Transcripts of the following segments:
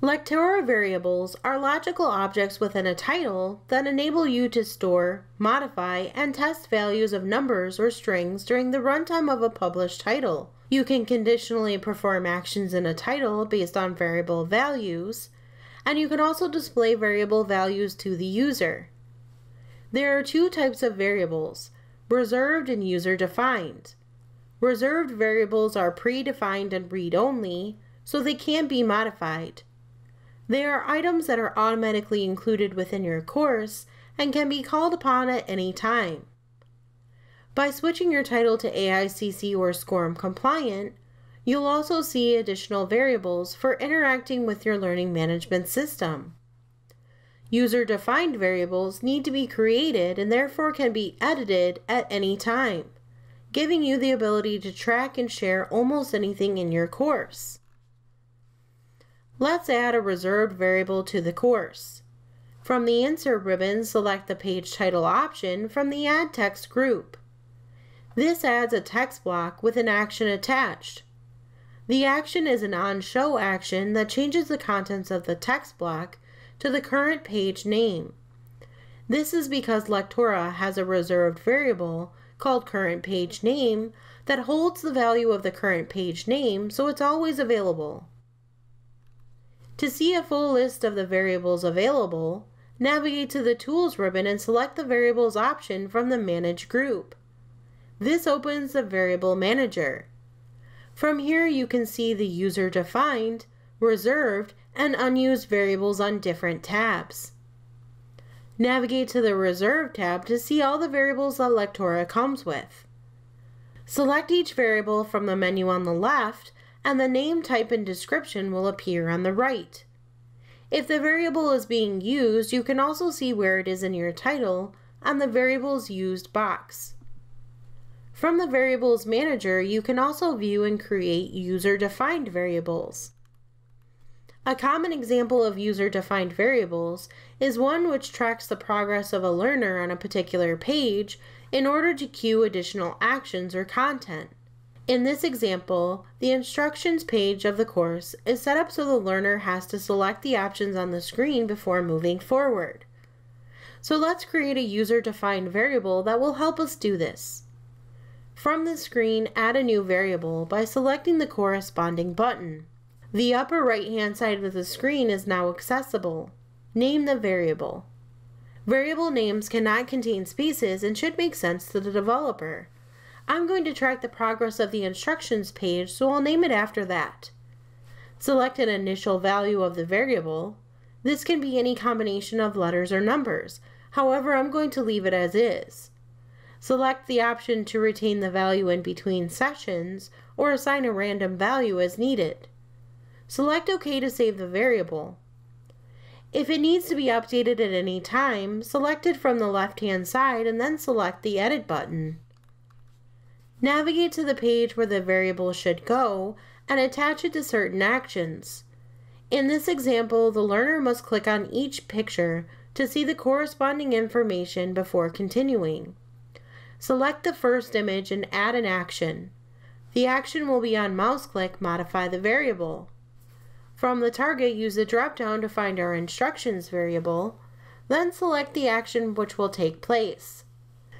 Lectora variables are logical objects within a title that enable you to store, modify, and test values of numbers or strings during the runtime of a published title. You can conditionally perform actions in a title based on variable values, and you can also display variable values to the user. There are two types of variables, reserved and user-defined. Reserved variables are predefined and read-only, so they can be modified. They are items that are automatically included within your course and can be called upon at any time. By switching your title to AICC or SCORM compliant, you'll also see additional variables for interacting with your learning management system. User-defined variables need to be created and therefore can be edited at any time, giving you the ability to track and share almost anything in your course. Let's add a reserved variable to the course. From the Insert ribbon, select the Page Title option from the Add Text group. This adds a text block with an action attached. The action is an on-show action that changes the contents of the text block to the current page name. This is because Lectora has a reserved variable called current page name that holds the value of the current page name so it's always available. To see a full list of the variables available, navigate to the Tools ribbon and select the Variables option from the Manage group. This opens the Variable Manager. From here you can see the user-defined, reserved, and unused variables on different tabs. Navigate to the Reserve tab to see all the variables that Lectora comes with. Select each variable from the menu on the left and the name type and description will appear on the right. If the variable is being used, you can also see where it is in your title on the Variables Used box. From the Variables Manager, you can also view and create user-defined variables. A common example of user-defined variables is one which tracks the progress of a learner on a particular page in order to queue additional actions or content. In this example, the instructions page of the course is set up so the learner has to select the options on the screen before moving forward. So let's create a user-defined variable that will help us do this. From the screen, add a new variable by selecting the corresponding button. The upper right hand side of the screen is now accessible. Name the variable. Variable names cannot contain spaces and should make sense to the developer. I'm going to track the progress of the instructions page, so I'll name it after that. Select an initial value of the variable. This can be any combination of letters or numbers. However, I'm going to leave it as is. Select the option to retain the value in between sessions or assign a random value as needed. Select OK to save the variable. If it needs to be updated at any time, select it from the left-hand side and then select the Edit button. Navigate to the page where the variable should go and attach it to certain actions. In this example, the learner must click on each picture to see the corresponding information before continuing. Select the first image and add an action. The action will be on mouse click Modify the variable. From the target, use the drop-down to find our instructions variable, then select the action which will take place.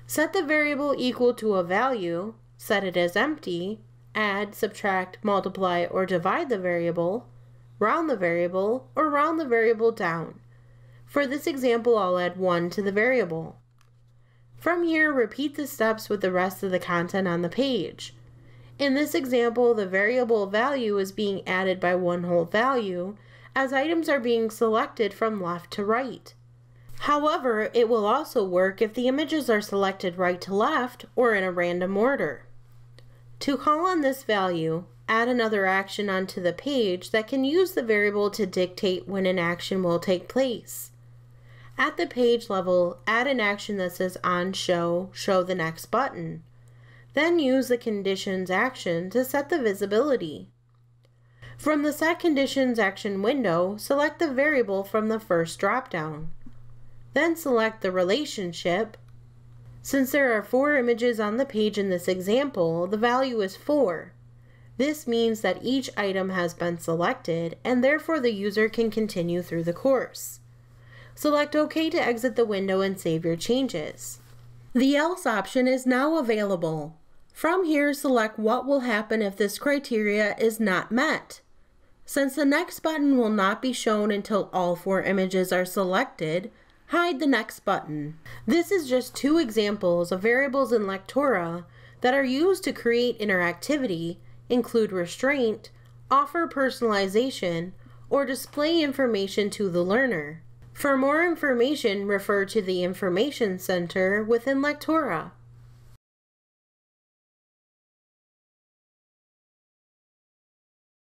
Set the variable equal to a value, set it as empty, add, subtract, multiply, or divide the variable, round the variable, or round the variable down. For this example, I'll add 1 to the variable. From here, repeat the steps with the rest of the content on the page. In this example, the variable value is being added by one whole value, as items are being selected from left to right. However, it will also work if the images are selected right to left or in a random order. To call on this value, add another action onto the page that can use the variable to dictate when an action will take place. At the page level, add an action that says on show, show the next button. Then use the conditions action to set the visibility. From the Set Conditions action window, select the variable from the first dropdown. Then select the relationship. Since there are four images on the page in this example, the value is 4. This means that each item has been selected and therefore the user can continue through the course. Select OK to exit the window and save your changes. The Else option is now available. From here, select what will happen if this criteria is not met. Since the Next button will not be shown until all four images are selected, hide the Next button. This is just two examples of variables in Lectora that are used to create interactivity, include restraint, offer personalization, or display information to the learner. For more information, refer to the Information Center within Lectora.